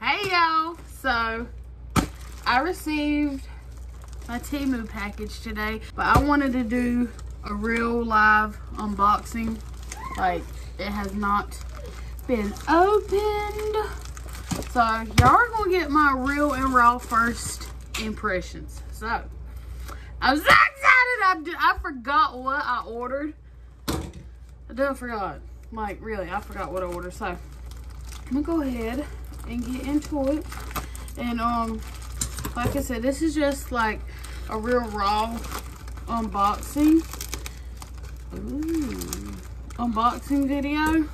Hey y'all! So, I received my Temu package today, but I wanted to do a real live unboxing. Like, it has not been opened. So, y'all are gonna get my real and raw first impressions. So, I'm so excited! I, did, I forgot what I ordered. I done forgot. Like, really, I forgot what I ordered. So, I'm gonna go ahead and get into it. And, um, like I said, this is just like a real raw unboxing. Ooh. Unboxing video.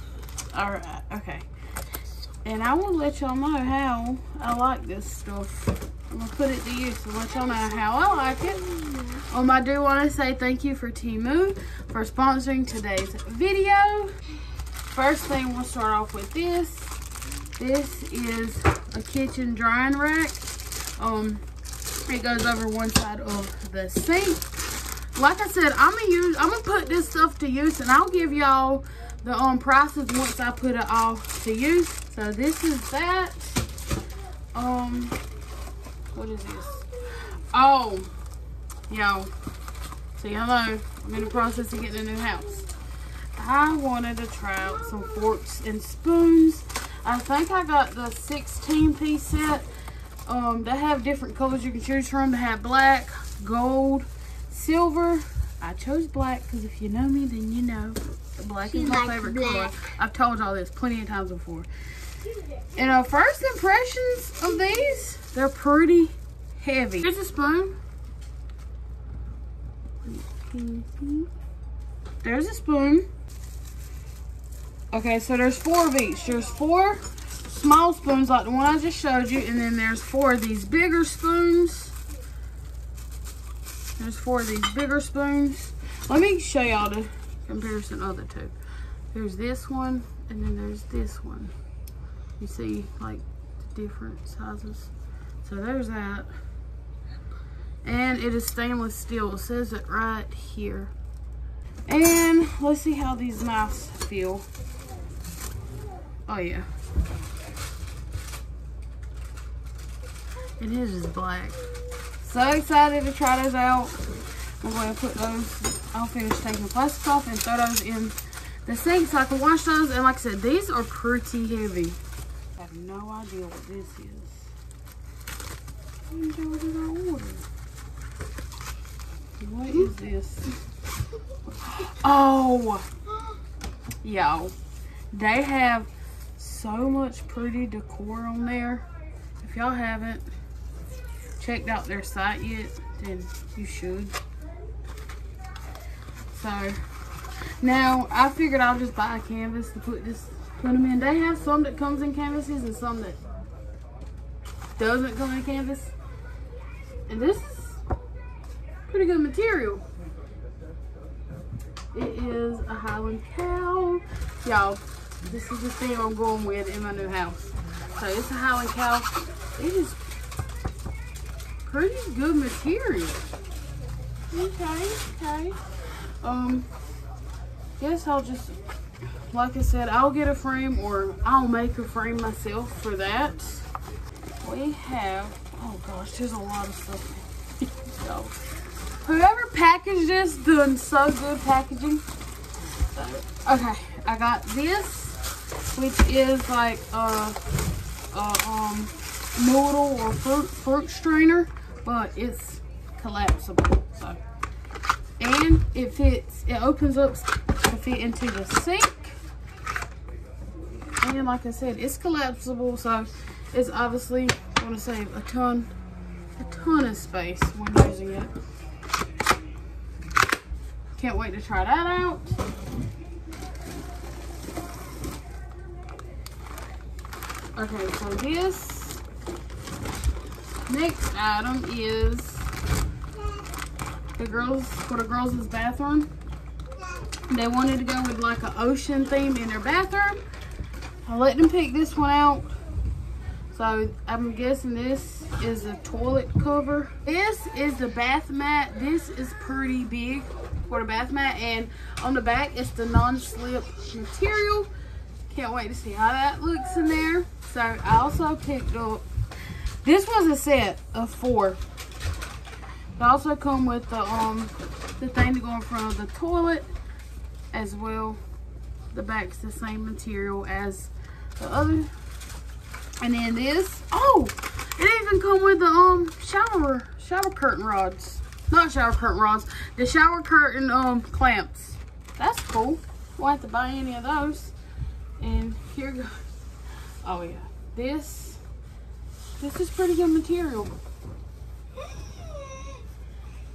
Alright, okay. And I will let y'all know how I like this stuff. I'm gonna put it to use so let y'all know how I like it. Um, I do want to say thank you for Temu for sponsoring today's video. First thing, we'll start off with this. This is a kitchen drying rack. Um, it goes over one side of the sink. Like I said, I'm gonna use, I'm gonna put this stuff to use, and I'll give y'all the um prices once I put it all to use. So this is that. Um, what is this? Oh, y'all. So y'all I'm in the process of getting a new house. I wanted to try out some forks and spoons. I think I got the 16 piece set. Um, they have different colors you can choose from. They have black, gold, silver. I chose black because if you know me, then you know. Black She is my favorite black. color. I've told y'all this plenty of times before. And uh, first impressions of these, they're pretty heavy. Here's a spoon. There's a spoon. Okay, so there's four of each. There's four small spoons like the one I just showed you, and then there's four of these bigger spoons. There's four of these bigger spoons. Let me show y'all the comparison of the two. There's this one, and then there's this one. You see, like, the different sizes. So there's that. And it is stainless steel. It says it right here. And let's see how these knives feel. Oh yeah. It is just black. So excited to try those out. I'm going to put those, I'll finish taking the plastic off and throw those in the sink so I can wash those. And like I said, these are pretty heavy. I have no idea what this is. What did I order? What is this? Oh, yo, they have so much pretty decor on there. If y'all haven't checked out their site yet, then you should. So, now I figured I'll just buy a canvas to put this, put them in. They have some that comes in canvases and some that doesn't come in canvas. And this is pretty good material. It is a Highland cow. Y'all, this is the theme I'm going with in my new house. So it's a Highland cow. It is pretty good material. Okay, okay. Um, guess I'll just, like I said, I'll get a frame or I'll make a frame myself for that. We have, oh gosh, there's a lot of stuff. so, whoever packaged this doing so good packaging. Okay, I got this, which is like a, a um noodle or fruit fruit strainer, but it's collapsible. So, and it fits. It opens up to fit into the sink. And like I said, it's collapsible, so it's obviously going to save a ton, a ton of space when using it. Can't wait to try that out. Okay, so this next item is the girls for the girls' bathroom. They wanted to go with like an ocean theme in their bathroom. I let them pick this one out. So I'm guessing this is a toilet cover. This is the bath mat. This is pretty big for the bath mat. And on the back, it's the non-slip material. Can't wait to see how that looks in there. So I also picked up, this was a set of four. They also come with the um the thing to go in front of the toilet as well. The back's the same material as the other. And then this, oh, it even come with the um shower shower curtain rods. Not shower curtain rods, the shower curtain um clamps. That's cool. Won't have to buy any of those. And here goes. Oh yeah, this this is pretty good material.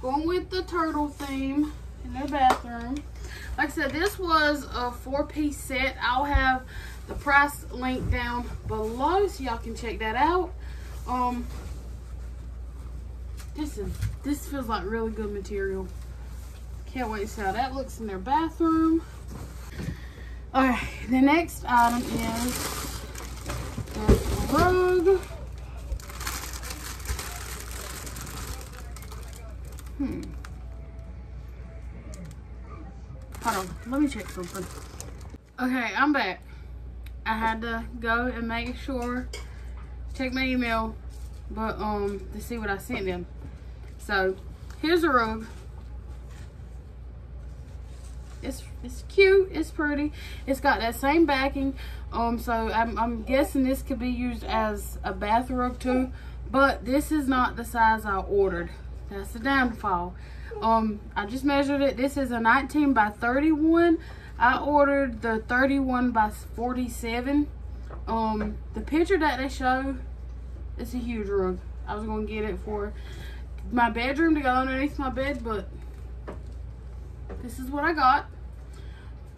Going with the turtle theme in their bathroom. Like I said, this was a four-piece set. I'll have the price link down below so y'all can check that out. Um, this is this feels like really good material. Can't wait to see how that looks in their bathroom. Alright, the next item is the rug. Hmm. Hold on, let me check something. Okay, I'm back. I had to go and make sure, check my email, but um, to see what I sent them. So, here's a rug. It's it's cute, it's pretty. It's got that same backing. Um, so I'm, I'm guessing this could be used as a bath rug too, but this is not the size I ordered. That's the downfall. Um, I just measured it. This is a 19 by 31. I ordered the 31 by 47. Um, the picture that they show, it's a huge rug. I was to get it for my bedroom to go underneath my bed, but this is what I got.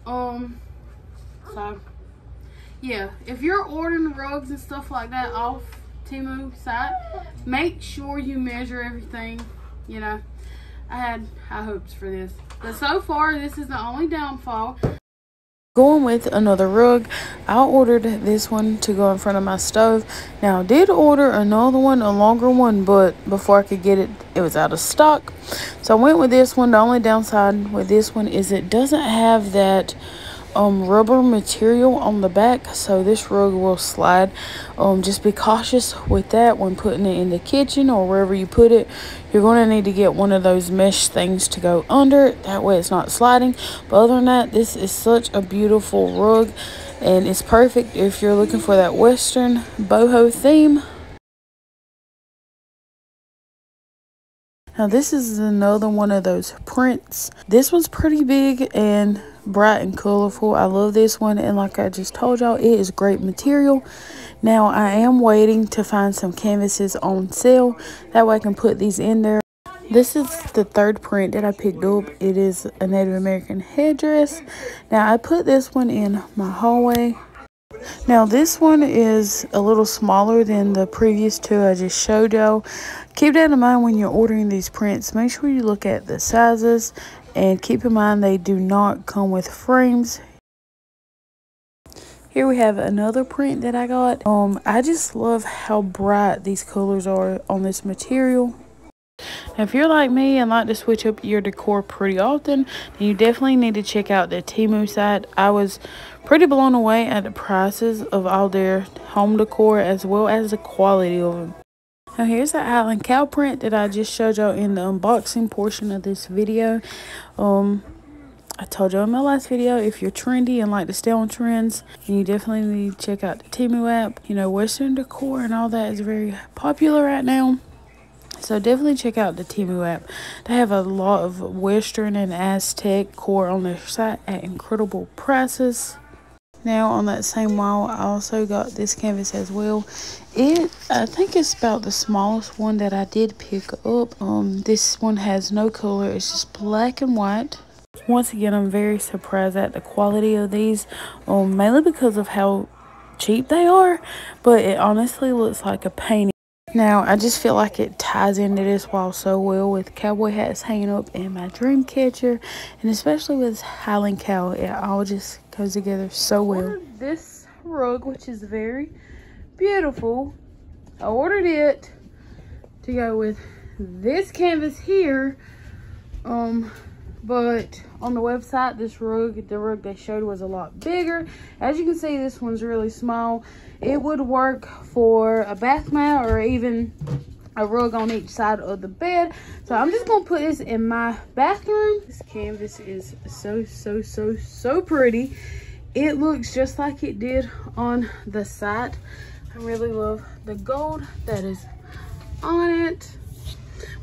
Um, so, yeah. If you're ordering rugs and stuff like that off Temu site, make sure you measure everything you know, I had high hopes for this. But so far, this is the only downfall. Going with another rug, I ordered this one to go in front of my stove. Now, I did order another one, a longer one, but before I could get it, it was out of stock. So I went with this one. The only downside with this one is it doesn't have that um rubber material on the back so this rug will slide. Um just be cautious with that when putting it in the kitchen or wherever you put it. You're going to need to get one of those mesh things to go under. It that way it's not sliding. But other than that this is such a beautiful rug and it's perfect if you're looking for that western boho theme. Now this is another one of those prints. This one's pretty big and bright and colorful. I love this one and like I just told y'all, it is great material. Now I am waiting to find some canvases on sale. That way I can put these in there. This is the third print that I picked up. It is a Native American headdress. Now I put this one in my hallway now this one is a little smaller than the previous two I just showed y'all. Keep that in mind when you're ordering these prints. Make sure you look at the sizes and keep in mind they do not come with frames. Here we have another print that I got. Um, I just love how bright these colors are on this material. Now, if you're like me and like to switch up your decor pretty often, then you definitely need to check out the Temu site. I was pretty blown away at the prices of all their home decor as well as the quality of them. Now here's the Highland cow print that I just showed y'all in the unboxing portion of this video. Um, I told you in my last video, if you're trendy and like to stay on trends, you definitely need to check out the Temu app. You know, Western decor and all that is very popular right now. So definitely check out the Temu app. They have a lot of Western and Aztec core on their site at incredible prices. Now on that same wall, I also got this canvas as well. It, I think it's about the smallest one that I did pick up. Um, This one has no color. It's just black and white. Once again, I'm very surprised at the quality of these. Um, mainly because of how cheap they are. But it honestly looks like a painting. Now, I just feel like it ties into this wall so well with cowboy hats hanging up and my dream catcher. And especially with Highland Cow, it all just goes together so well. This rug, which is very beautiful. I ordered it to go with this canvas here. Um, but on the website this rug the rug they showed was a lot bigger. As you can see this one's really small. It would work for a bath mat or even a rug on each side of the bed. So i'm just gonna put this in my bathroom. This canvas is so so so so pretty. It looks just like it did on the site. I really love the gold that is on it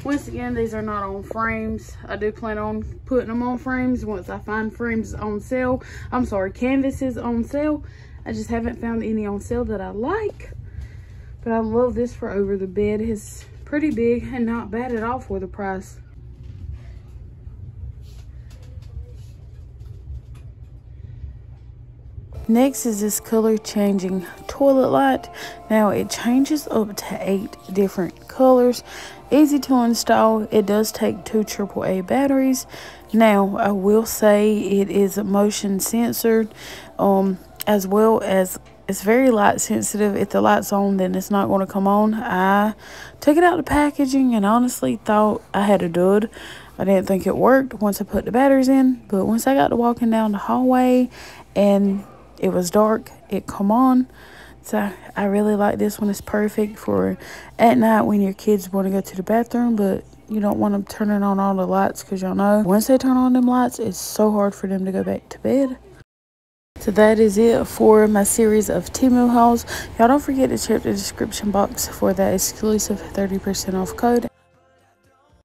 once again these are not on frames. I do plan on putting them on frames once i find frames on sale. I'm sorry canvases on sale. I just haven't found any on sale that i like. But i love this for over the bed. It's pretty big and not bad at all for the price Next is this color changing toilet light. Now it changes up to eight different colors. Easy to install. It does take two AAA batteries. Now I will say it is motion censored um, as well as it's very light sensitive. If the light's on, then it's not going to come on. I took it out of the packaging and honestly thought I had a dud. I didn't think it worked once I put the batteries in. But once I got to walking down the hallway and it was dark it come on so i really like this one it's perfect for at night when your kids want to go to the bathroom but you don't want them turning on all the lights because y'all know once they turn on them lights it's so hard for them to go back to bed so that is it for my series of Temu hauls. Y'all don't forget to check the description box for that exclusive 30% off code.